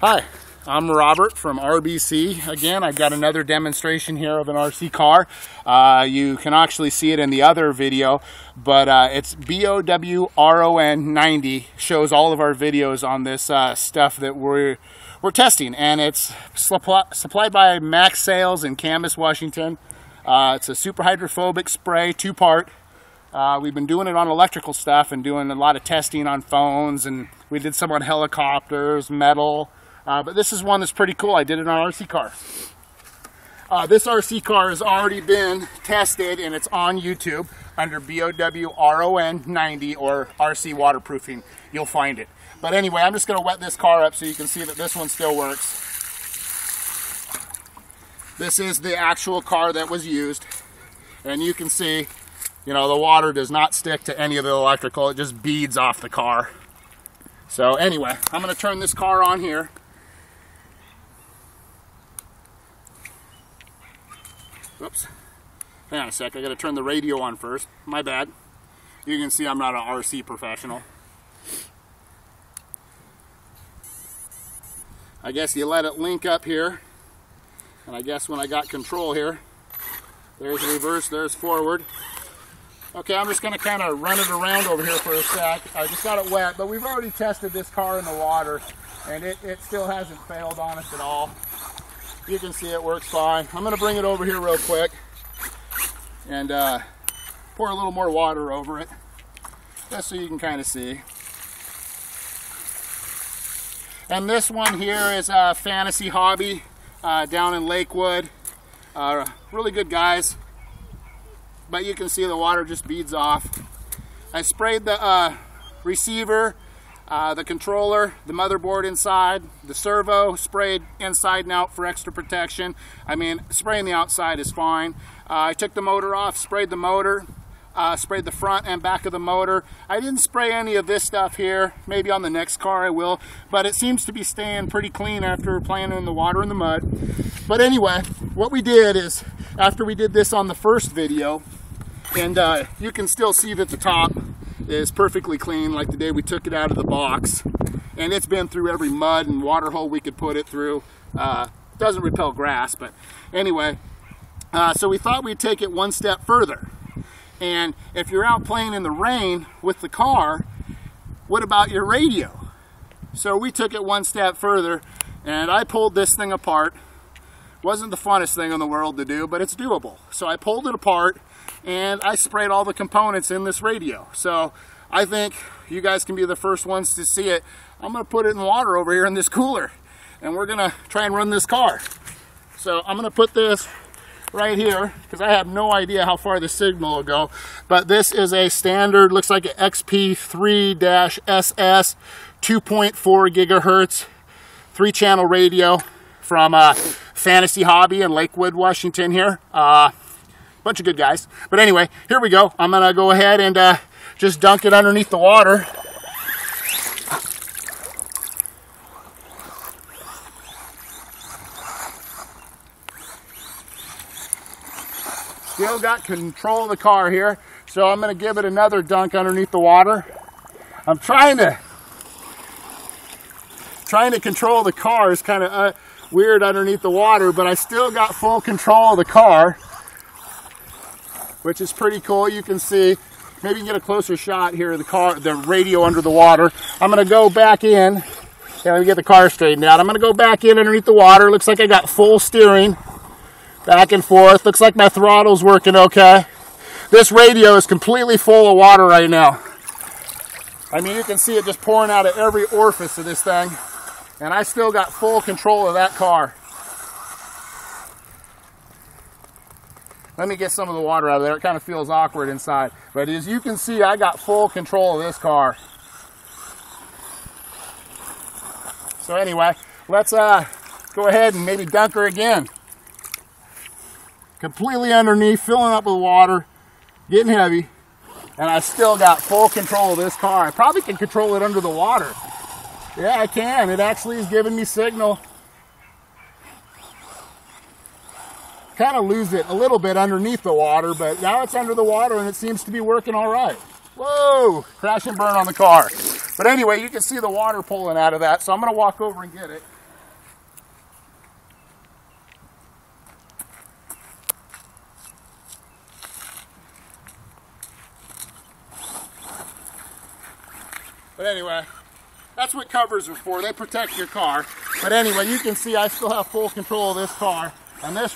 Hi, I'm Robert from RBC. Again, I've got another demonstration here of an RC car. Uh, you can actually see it in the other video, but uh, it's BOWRON 90. Shows all of our videos on this uh, stuff that we're we're testing, and it's supplied by Max Sales in Camas, Washington. Uh, it's a super hydrophobic spray, two part. Uh, we've been doing it on electrical stuff and doing a lot of testing on phones, and we did some on helicopters, metal. Uh, but this is one that's pretty cool. I did it on RC car. Uh, this RC car has already been tested and it's on YouTube under BOWRON 90 or RC waterproofing. You'll find it. But anyway, I'm just going to wet this car up so you can see that this one still works. This is the actual car that was used. And you can see, you know, the water does not stick to any of the electrical. It just beads off the car. So anyway, I'm going to turn this car on here. Oops. Hang on a sec. I got to turn the radio on first. My bad. You can see I'm not an RC professional. I guess you let it link up here. And I guess when I got control here, there's reverse, there's forward. Okay, I'm just going to kind of run it around over here for a sec. I just got it wet, but we've already tested this car in the water, and it, it still hasn't failed on us at all. You can see it works fine. I'm going to bring it over here real quick and uh, pour a little more water over it just so you can kind of see. And this one here is a Fantasy Hobby uh, down in Lakewood. Uh, really good guys, but you can see the water just beads off. I sprayed the uh, receiver uh, the controller, the motherboard inside, the servo sprayed inside and out for extra protection. I mean, spraying the outside is fine. Uh, I took the motor off, sprayed the motor, uh, sprayed the front and back of the motor. I didn't spray any of this stuff here. Maybe on the next car I will, but it seems to be staying pretty clean after playing in the water and the mud. But anyway, what we did is, after we did this on the first video, and uh, you can still see that the top is perfectly clean like the day we took it out of the box. And it's been through every mud and water hole we could put it through. Uh, doesn't repel grass, but anyway. Uh, so we thought we'd take it one step further. And if you're out playing in the rain with the car, what about your radio? So we took it one step further and I pulled this thing apart. Wasn't the funnest thing in the world to do, but it's doable. So I pulled it apart and I sprayed all the components in this radio. So I think you guys can be the first ones to see it. I'm gonna put it in water over here in this cooler and we're gonna try and run this car. So I'm gonna put this right here because I have no idea how far the signal will go. But this is a standard, looks like an XP3-SS 2.4 gigahertz three channel radio from uh, Fantasy Hobby in Lakewood, Washington here. Uh, bunch of good guys. But anyway, here we go. I'm gonna go ahead and uh, just dunk it underneath the water. Still got control of the car here, so I'm gonna give it another dunk underneath the water. I'm trying to trying to control the car is kind of uh, weird underneath the water, but I still got full control of the car which is pretty cool. You can see, maybe get a closer shot here of the car, the radio under the water. I'm gonna go back in. Yeah, let me get the car straightened out. I'm gonna go back in underneath the water. Looks like I got full steering, back and forth. Looks like my throttle's working okay. This radio is completely full of water right now. I mean, you can see it just pouring out of every orifice of this thing. And I still got full control of that car. Let me get some of the water out of there. It kind of feels awkward inside. But as you can see, I got full control of this car. So anyway, let's uh, go ahead and maybe dunk her again. Completely underneath, filling up with water, getting heavy. And I still got full control of this car. I probably can control it under the water. Yeah, I can. It actually is giving me signal. Kind of lose it a little bit underneath the water, but now it's under the water and it seems to be working all right. Whoa, crash and burn on the car. But anyway, you can see the water pulling out of that, so I'm going to walk over and get it. But anyway, that's what covers are for. They protect your car. But anyway, you can see I still have full control of this car. And this